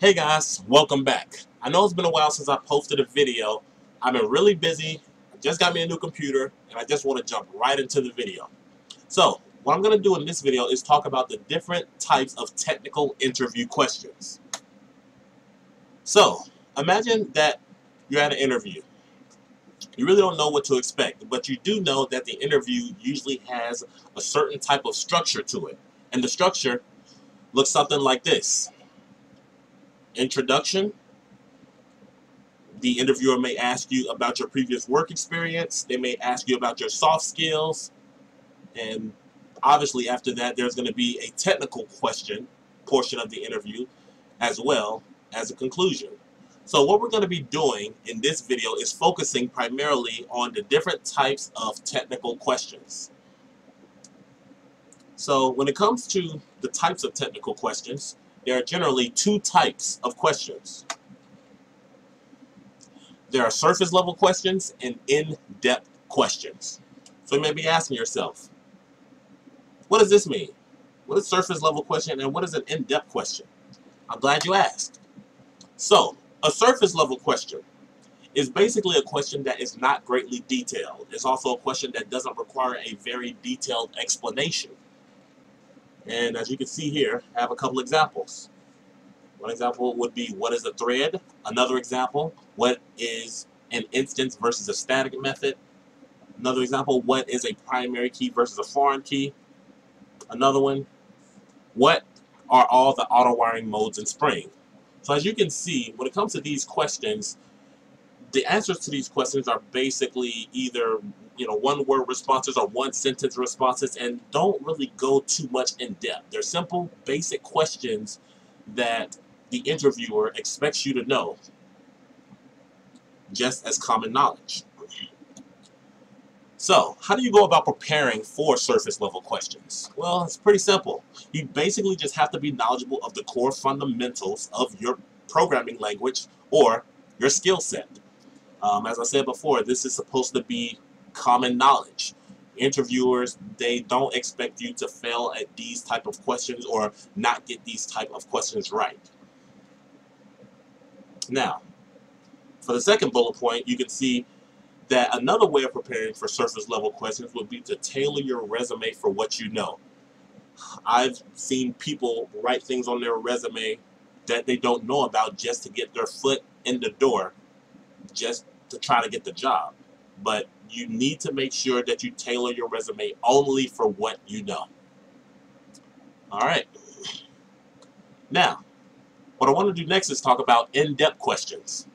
Hey guys, welcome back. I know it's been a while since I posted a video. I've been really busy. I just got me a new computer and I just want to jump right into the video. So, what I'm going to do in this video is talk about the different types of technical interview questions. So, imagine that you're at an interview. You really don't know what to expect, but you do know that the interview usually has a certain type of structure to it. And the structure looks something like this introduction. The interviewer may ask you about your previous work experience. They may ask you about your soft skills. And obviously after that, there's going to be a technical question portion of the interview as well as a conclusion. So what we're going to be doing in this video is focusing primarily on the different types of technical questions. So when it comes to the types of technical questions, there are generally two types of questions. There are surface level questions and in-depth questions. So you may be asking yourself, what does this mean? What is surface level question and what is an in-depth question? I'm glad you asked. So, a surface level question is basically a question that is not greatly detailed. It's also a question that doesn't require a very detailed explanation. And as you can see here, I have a couple examples. One example would be what is a thread? Another example, what is an instance versus a static method? Another example, what is a primary key versus a foreign key? Another one, what are all the auto wiring modes in Spring? So as you can see, when it comes to these questions, the answers to these questions are basically either you know one word responses or one sentence responses and don't really go too much in depth. They're simple, basic questions that the interviewer expects you to know just as common knowledge. So, how do you go about preparing for surface level questions? Well, it's pretty simple. You basically just have to be knowledgeable of the core fundamentals of your programming language or your skill set. Um, as I said before, this is supposed to be common knowledge. Interviewers, they don't expect you to fail at these type of questions or not get these type of questions right. Now, for the second bullet point, you can see that another way of preparing for surface level questions would be to tailor your resume for what you know. I've seen people write things on their resume that they don't know about just to get their foot in the door, just to try to get the job. But you need to make sure that you tailor your resume only for what you know. Alright. Now, what I want to do next is talk about in-depth questions.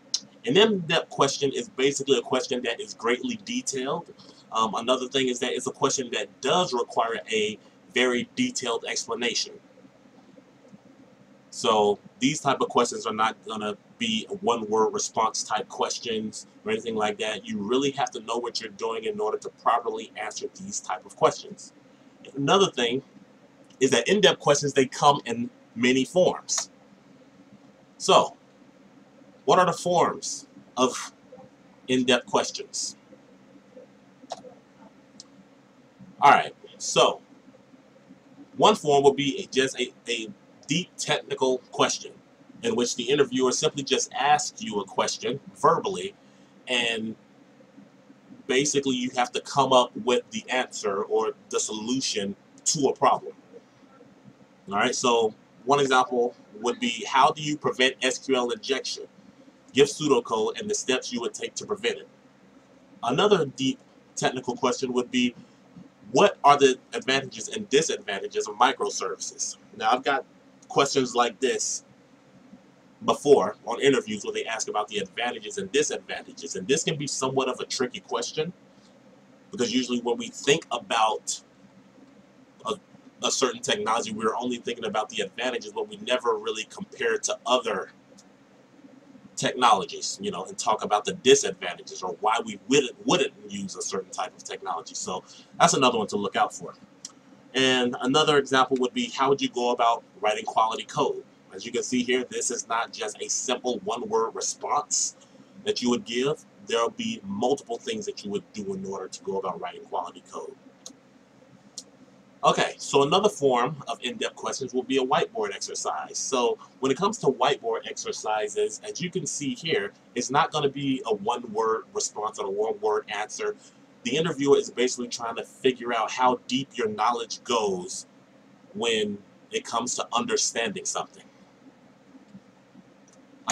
An in-depth question is basically a question that is greatly detailed. Um, another thing is that it's a question that does require a very detailed explanation. So these type of questions are not going to be one-word response type questions or anything like that. You really have to know what you're doing in order to properly answer these type of questions. Another thing is that in-depth questions, they come in many forms. So, what are the forms of in-depth questions? Alright, so one form will be just a, a deep technical question in which the interviewer simply just asks you a question verbally and basically you have to come up with the answer or the solution to a problem. Alright, so one example would be how do you prevent SQL injection? Give pseudocode and the steps you would take to prevent it. Another deep technical question would be what are the advantages and disadvantages of microservices? Now I've got questions like this before on interviews where they ask about the advantages and disadvantages. And this can be somewhat of a tricky question because usually when we think about a, a certain technology we're only thinking about the advantages but we never really compare to other technologies you know and talk about the disadvantages or why we wouldn't, wouldn't use a certain type of technology. So that's another one to look out for and another example would be how would you go about writing quality code as you can see here, this is not just a simple one-word response that you would give. There will be multiple things that you would do in order to go about writing quality code. Okay, so another form of in-depth questions will be a whiteboard exercise. So when it comes to whiteboard exercises, as you can see here, it's not going to be a one-word response or a one-word answer. The interviewer is basically trying to figure out how deep your knowledge goes when it comes to understanding something.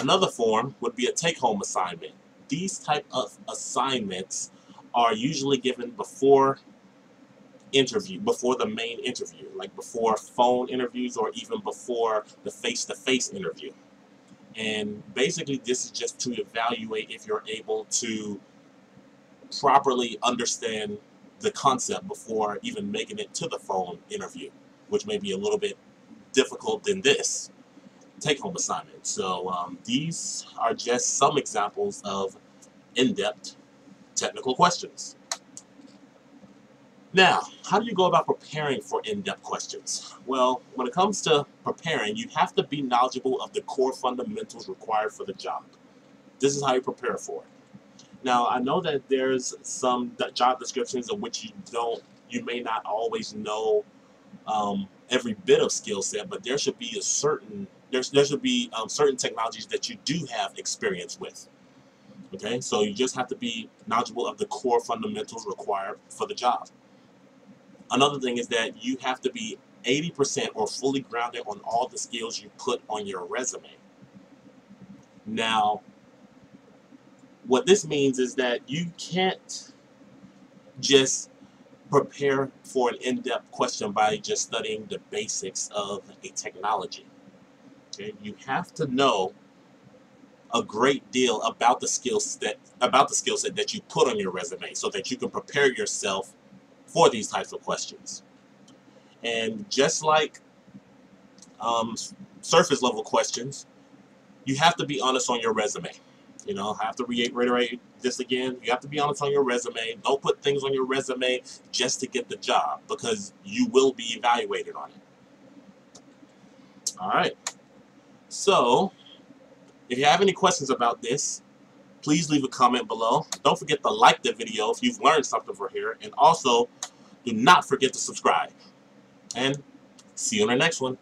Another form would be a take-home assignment. These type of assignments are usually given before interview, before the main interview, like before phone interviews or even before the face-to-face -face interview. And basically this is just to evaluate if you're able to properly understand the concept before even making it to the phone interview, which may be a little bit difficult than this take-home assignment. So um, these are just some examples of in-depth technical questions. Now, how do you go about preparing for in-depth questions? Well, when it comes to preparing, you have to be knowledgeable of the core fundamentals required for the job. This is how you prepare for it. Now, I know that there's some job descriptions in which you don't, you may not always know um, every bit of skill set, but there should be a certain, there's, there should be um, certain technologies that you do have experience with. Okay, so you just have to be knowledgeable of the core fundamentals required for the job. Another thing is that you have to be 80% or fully grounded on all the skills you put on your resume. Now, what this means is that you can't just prepare for an in-depth question by just studying the basics of a technology. Okay? You have to know a great deal about the skill set about the skill set that you put on your resume so that you can prepare yourself for these types of questions. And just like um, surface level questions, you have to be honest on your resume. You know, have to reiterate this again. You have to be honest on your resume. Don't put things on your resume just to get the job because you will be evaluated on it. All right. So, if you have any questions about this, please leave a comment below. Don't forget to like the video if you've learned something from here. And also, do not forget to subscribe. And see you in the next one.